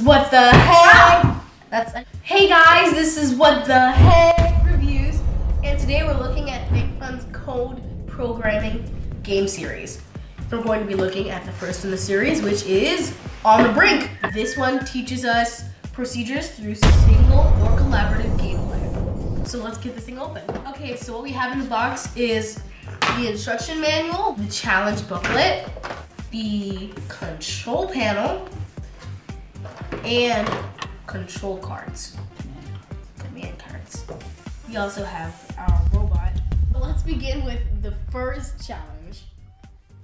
what the heck. Ah! That's hey guys, this is what the heck reviews, and today we're looking at ThinkFun's code programming game series. We're going to be looking at the first in the series, which is On the Brink. This one teaches us procedures through single or collaborative gameplay. So let's get this thing open. Okay, so what we have in the box is the instruction manual, the challenge booklet, the control panel, and control cards, command cards. We also have our robot. But let's begin with the first challenge.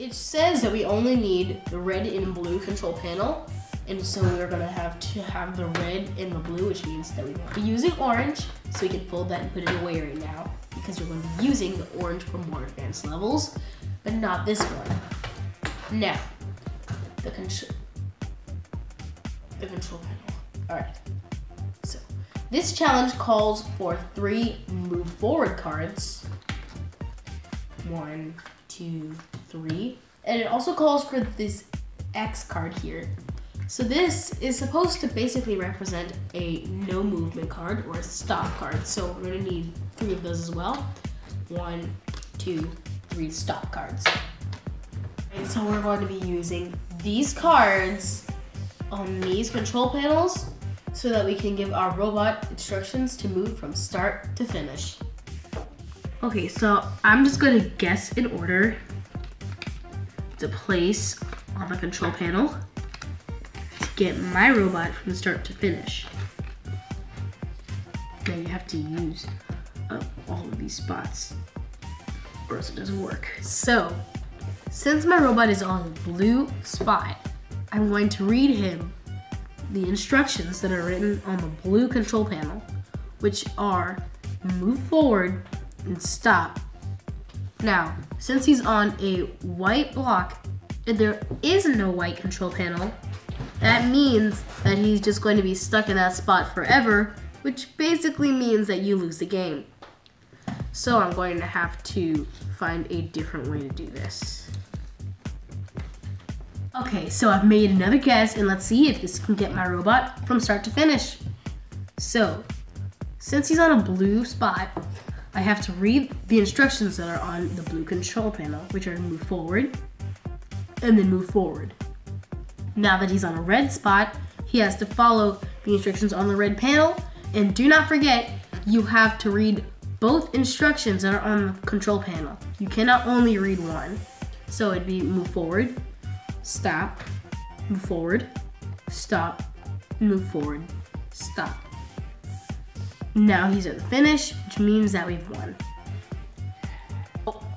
It says that we only need the red and blue control panel, and so we're gonna have to have the red and the blue, which means that we won't be using orange, so we can fold that and put it away right now, because we're to be using the orange for more advanced levels, but not this one. Now, the control panel. All right. So this challenge calls for three move forward cards. One, two, three. And it also calls for this X card here. So this is supposed to basically represent a no movement card or a stop card. So we're gonna need three of those as well. One, two, three stop cards. And so we're going to be using these cards on these control panels so that we can give our robot instructions to move from start to finish. Okay, so I'm just gonna guess in order to place on the control panel to get my robot from start to finish. Now you have to use all of these spots or else it doesn't work. So, since my robot is on the blue spot, I'm going to read him the instructions that are written on the blue control panel, which are move forward and stop. Now, since he's on a white block and there is no white control panel, that means that he's just going to be stuck in that spot forever, which basically means that you lose the game. So I'm going to have to find a different way to do this. Okay, so I've made another guess and let's see if this can get my robot from start to finish. So, since he's on a blue spot, I have to read the instructions that are on the blue control panel, which are move forward and then move forward. Now that he's on a red spot, he has to follow the instructions on the red panel. And do not forget, you have to read both instructions that are on the control panel. You cannot only read one. So it'd be move forward stop, move forward, stop, move forward, stop. Now he's at the finish, which means that we've won.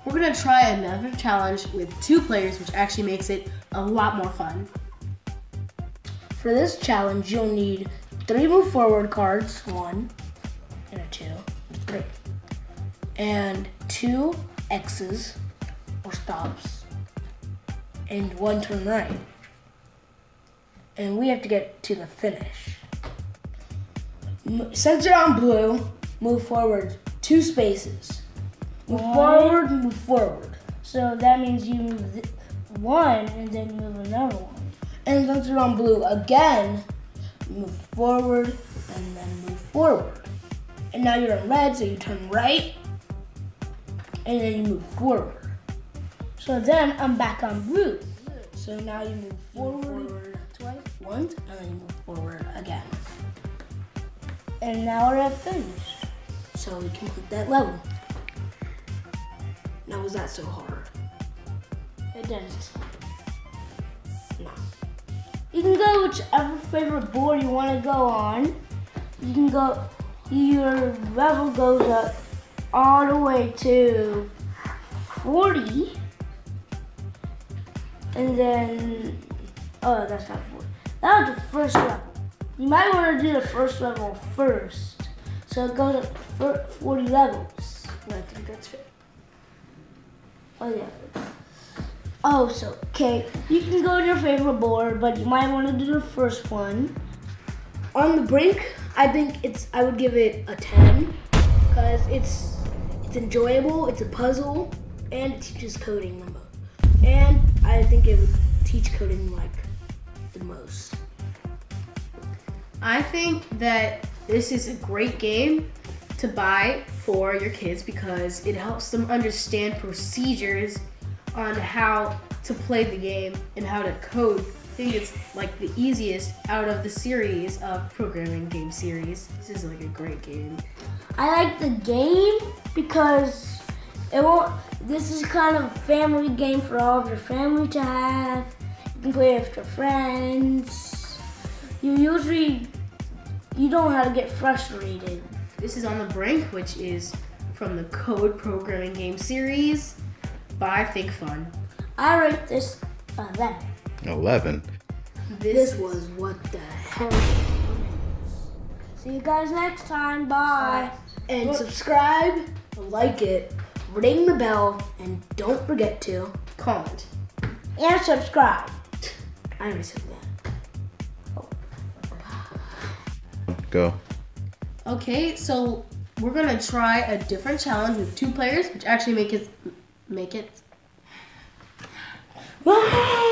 We're gonna try another challenge with two players, which actually makes it a lot more fun. For this challenge, you'll need three move forward cards, one and a two, three, and two X's or stops and one turn right. And we have to get to the finish. Since you're on blue, move forward two spaces. Move one. forward, move forward. So that means you move one and then move another one. And since you're on blue again, move forward and then move forward. And now you're in red, so you turn right and then you move forward. So then I'm back on blue. So now you move forward, forward twice, once, and then you move forward again. And now we're at finish. So we can complete that level. Now was that so hard? It didn't. No. You can go whichever favorite board you want to go on. You can go, your level goes up all the way to 40 and then, oh, that's not four. That was the first level. You might want to do the first level first. So it goes up 40 levels. I think that's fair. Oh, yeah. Oh, so, okay. You can go to your favorite board, but you might want to do the first one. On the brink, I think it's, I would give it a 10 because it's, it's enjoyable, it's a puzzle, and it teaches coding the most. And I think it would teach coding like the most. I think that this is a great game to buy for your kids because it helps them understand procedures on how to play the game and how to code. I think it's like the easiest out of the series of programming game series. This is like a great game. I like the game because it won't. This is kind of a family game for all of your family to have. You can play with your friends. You usually you don't know how to get frustrated. This is on the brink, which is from the Code Programming Game Series by ThinkFun. I rate this eleven. 11. This was what the hell. See you guys next time. Bye. And subscribe, like it, ring the bell, and don't forget to. comment. And subscribe. I already said that. Oh. Go. Okay, so we're gonna try a different challenge with two players, which actually make it make it Bye.